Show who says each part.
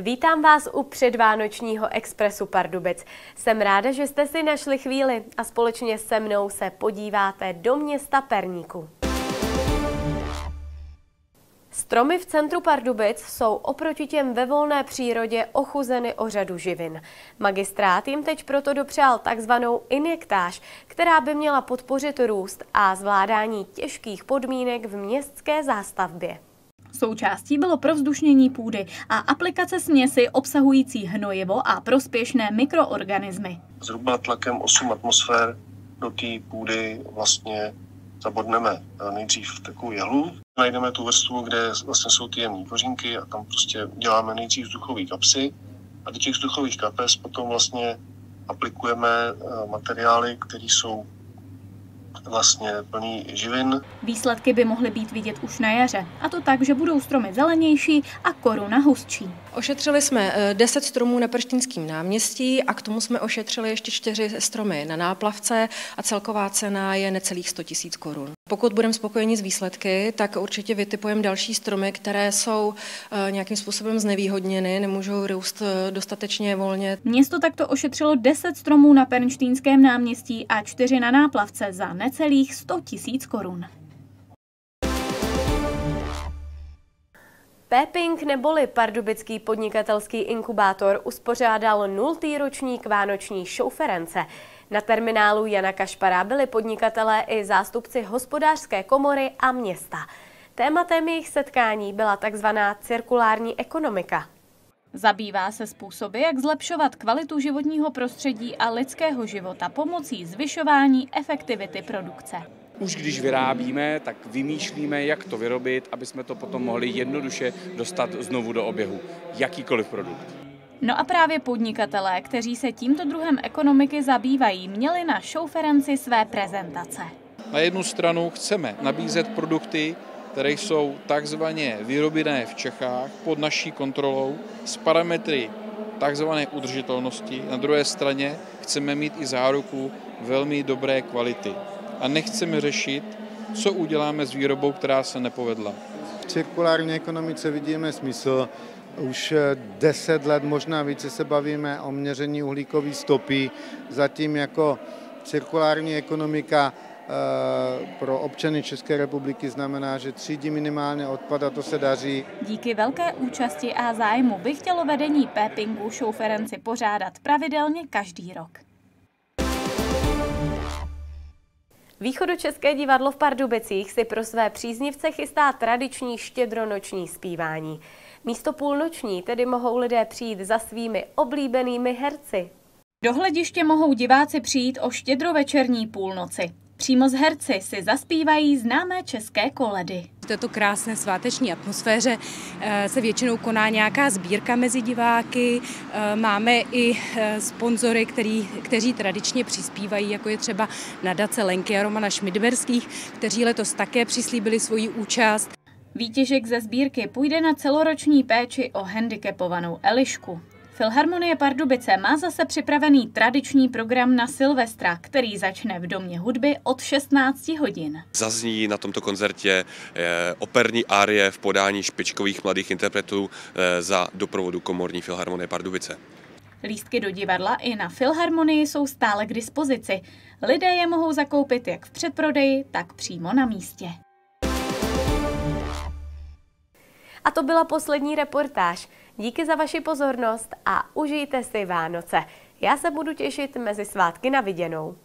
Speaker 1: Vítám vás u předvánočního Expressu Pardubic. Jsem ráda, že jste si našli chvíli a společně se mnou se podíváte do města Perníku. Stromy v centru Pardubic jsou oproti těm ve volné přírodě ochuzeny o řadu živin. Magistrát jim teď proto dopřál takzvanou injektáž, která by měla podpořit růst a zvládání těžkých podmínek v městské zástavbě.
Speaker 2: Součástí bylo provzdušnění půdy a aplikace směsi obsahující hnojivo a prospěšné mikroorganismy.
Speaker 3: Zhruba tlakem 8 atmosfér do té půdy vlastně zabodneme nejdřív takovou jehlu, najdeme tu vrstvu, kde vlastně jsou ty jemné kořínky a tam prostě děláme nejdřív vzduchové kapsy a do těch vzduchových kapes potom vlastně aplikujeme eh, materiály, které jsou vlastně plný živin.
Speaker 2: Výsledky by mohly být vidět už na jaře, a to tak, že budou stromy zelenější a koruna hustší.
Speaker 4: Ošetřili jsme 10 eh, stromů na Prštínském náměstí a k tomu jsme ošetřili ještě 4 stromy na náplavce a celková cena je necelých 100 000 korun. Pokud budeme spokojeni s výsledky, tak určitě vytipujeme další stromy, které jsou eh, nějakým způsobem znevýhodněny, nemůžou růst eh, dostatečně volně.
Speaker 2: Město takto ošetřilo 10 stromů na Pernštínském náměstí a 4 na náplavce za necelých 100 tisíc korun.
Speaker 1: Peping neboli pardubický podnikatelský inkubátor uspořádal nultý ročník Vánoční šouference. Na terminálu Jana Kašpara byli podnikatelé i zástupci hospodářské komory a města. Tématem jejich setkání byla takzvaná cirkulární ekonomika.
Speaker 2: Zabývá se způsoby, jak zlepšovat kvalitu životního prostředí a lidského života pomocí zvyšování efektivity produkce.
Speaker 5: Už když vyrábíme, tak vymýšlíme, jak to vyrobit, aby jsme to potom mohli jednoduše dostat znovu do oběhu. Jakýkoliv produkt.
Speaker 2: No a právě podnikatelé, kteří se tímto druhem ekonomiky zabývají, měli na showferenci své prezentace.
Speaker 6: Na jednu stranu chceme nabízet produkty, které jsou takzvaně vyrobené v Čechách pod naší kontrolou s parametry takzvané udržitelnosti. Na druhé straně chceme mít i záruku velmi dobré kvality. A nechceme řešit, co uděláme s výrobou, která se nepovedla.
Speaker 7: V cirkulární ekonomice vidíme smysl, už deset let, možná více se bavíme o měření uhlíkové stopy, zatím jako cirkulární ekonomika eh, pro občany České republiky znamená, že třídí minimálně odpad a to se daří.
Speaker 2: Díky velké účasti a zájmu by chtělo vedení Pepingu šouferenci pořádat pravidelně každý rok.
Speaker 1: Východočeské divadlo v Pardubicích si pro své příznivce chystá tradiční štědronoční zpívání. Místo půlnoční tedy mohou lidé přijít za svými oblíbenými herci.
Speaker 2: Do hlediště mohou diváci přijít o štědrovečerní půlnoci. Přímo z herci si zaspívají známé české koledy.
Speaker 8: V této krásné sváteční atmosféře eh, se většinou koná nějaká sbírka mezi diváky. Eh, máme i eh, sponzory, který, kteří tradičně přispívají, jako je třeba nadace Lenky a Romana Šmidberských, kteří letos také přislíbili svoji účast.
Speaker 2: Výtěžek ze sbírky půjde na celoroční péči o handicapovanou Elišku. Filharmonie Pardubice má zase připravený tradiční program na Silvestra, který začne v Domě hudby od 16 hodin.
Speaker 9: Zazní na tomto koncertě eh, operní árie v podání špičkových mladých interpretů eh, za doprovodu Komorní Filharmonie Pardubice.
Speaker 2: Lístky do divadla i na Filharmonii jsou stále k dispozici. Lidé je mohou zakoupit jak v předprodeji, tak přímo na místě.
Speaker 1: A to byla poslední reportáž. Díky za vaši pozornost a užijte si Vánoce. Já se budu těšit mezi svátky na viděnou.